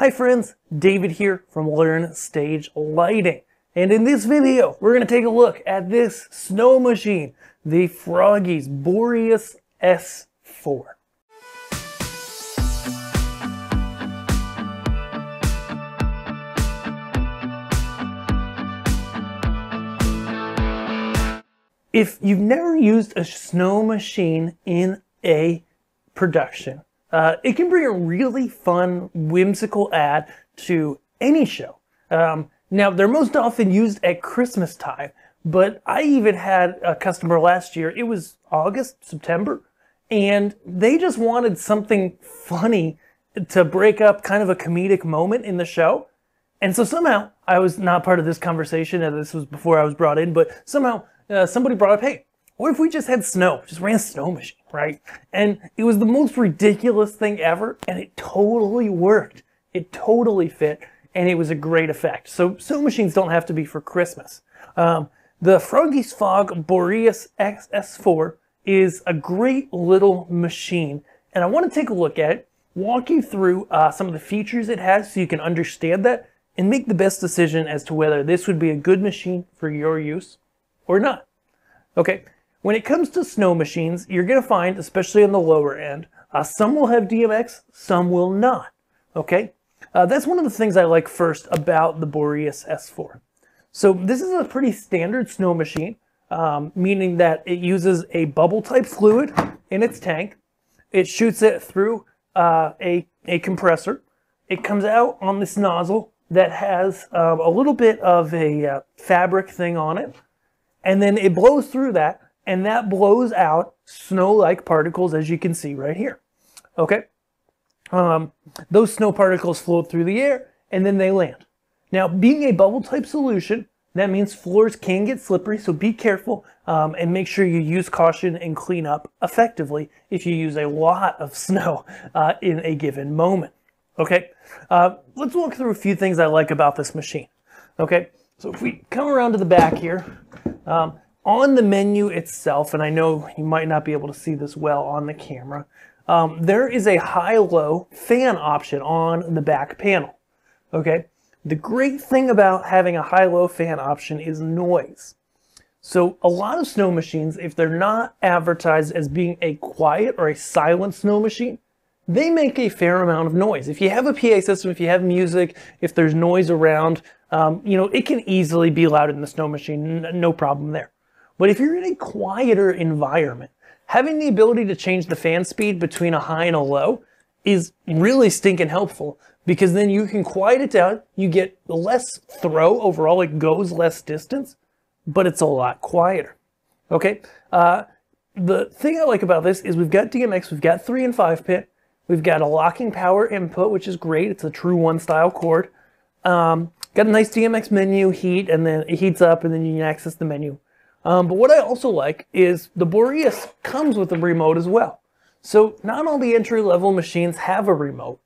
Hi friends, David here from Learn Stage Lighting. And in this video, we're going to take a look at this snow machine, the Froggy's Boreas S4. If you've never used a snow machine in a production, uh, it can bring a really fun, whimsical ad to any show. Um, now, they're most often used at Christmas time, but I even had a customer last year, it was August, September, and they just wanted something funny to break up kind of a comedic moment in the show. And so somehow, I was not part of this conversation, and this was before I was brought in, but somehow uh, somebody brought up, hey, what if we just had snow? Just ran a snow machine, right? And it was the most ridiculous thing ever, and it totally worked. It totally fit, and it was a great effect. So snow machines don't have to be for Christmas. Um, the Froggy's Fog Boreas XS4 is a great little machine, and I want to take a look at it, walk you through uh, some of the features it has so you can understand that, and make the best decision as to whether this would be a good machine for your use or not. Okay, when it comes to snow machines, you're going to find, especially on the lower end, uh, some will have DMX, some will not. Okay, uh, that's one of the things I like first about the Boreas S4. So this is a pretty standard snow machine, um, meaning that it uses a bubble type fluid in its tank. It shoots it through uh, a, a compressor. It comes out on this nozzle that has um, a little bit of a uh, fabric thing on it. And then it blows through that and that blows out snow-like particles as you can see right here. Okay? Um, those snow particles float through the air and then they land. Now, being a bubble type solution, that means floors can get slippery, so be careful um, and make sure you use caution and clean up effectively if you use a lot of snow uh, in a given moment. Okay, uh, let's walk through a few things I like about this machine. Okay, so if we come around to the back here, um, on the menu itself, and I know you might not be able to see this well on the camera, um, there is a high-low fan option on the back panel. Okay, the great thing about having a high-low fan option is noise. So a lot of snow machines, if they're not advertised as being a quiet or a silent snow machine, they make a fair amount of noise. If you have a PA system, if you have music, if there's noise around, um, you know, it can easily be loud in the snow machine, no problem there. But if you're in a quieter environment, having the ability to change the fan speed between a high and a low is really stinking helpful because then you can quiet it down. You get less throw overall. It goes less distance, but it's a lot quieter. Okay. Uh, the thing I like about this is we've got DMX, we've got three and five pin, we've got a locking power input, which is great. It's a TRUE1 style cord. Um, got a nice DMX menu heat, and then it heats up, and then you can access the menu um, but what I also like is the Boreas comes with a remote as well. So not all the entry-level machines have a remote.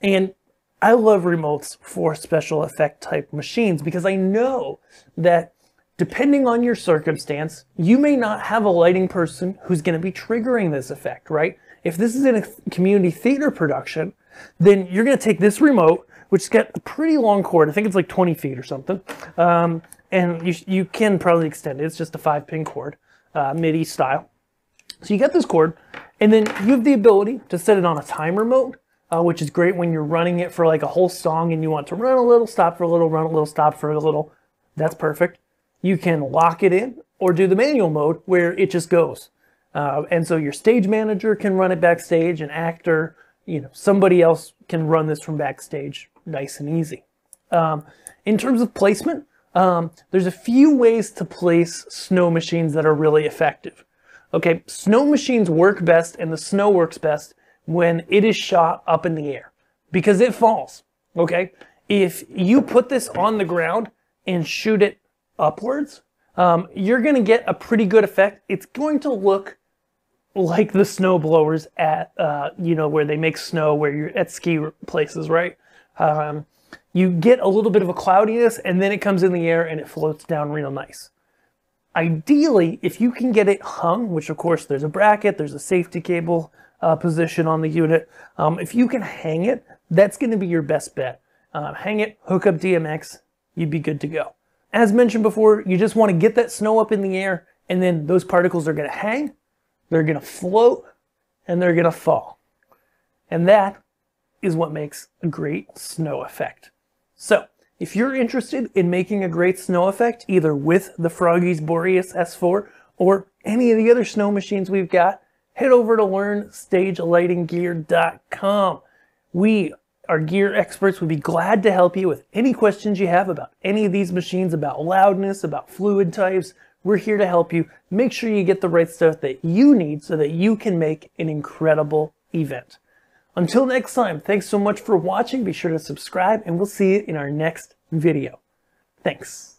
And I love remotes for special effect type machines because I know that depending on your circumstance, you may not have a lighting person who's going to be triggering this effect, right? If this is in a community theater production, then you're going to take this remote, which has got a pretty long cord. I think it's like 20 feet or something. Um, and you, you can probably extend it. It's just a five pin cord, uh, MIDI style. So you got this cord, and then you have the ability to set it on a timer mode, uh, which is great when you're running it for like a whole song and you want to run a little, stop for a little, run a little, stop for a little. That's perfect. You can lock it in or do the manual mode where it just goes. Uh, and so your stage manager can run it backstage, an actor, you know, somebody else can run this from backstage nice and easy. Um, in terms of placement, um, there's a few ways to place snow machines that are really effective. Okay, snow machines work best and the snow works best when it is shot up in the air because it falls. Okay, if you put this on the ground and shoot it upwards, um, you're going to get a pretty good effect. It's going to look like the snow blowers at, uh, you know, where they make snow where you're at ski places, right? Um, you get a little bit of a cloudiness and then it comes in the air and it floats down real nice. Ideally, if you can get it hung, which of course there's a bracket, there's a safety cable uh, position on the unit, um, if you can hang it, that's going to be your best bet. Uh, hang it, hook up DMX, you'd be good to go. As mentioned before, you just want to get that snow up in the air, and then those particles are going to hang, they're going to float, and they're going to fall. And that is what makes a great snow effect. So, if you're interested in making a great snow effect, either with the Froggy's Boreas S4 or any of the other snow machines we've got, head over to learnstagelightinggear.com. We, our gear experts, would be glad to help you with any questions you have about any of these machines, about loudness, about fluid types. We're here to help you. Make sure you get the right stuff that you need so that you can make an incredible event. Until next time, thanks so much for watching. Be sure to subscribe and we'll see you in our next video. Thanks.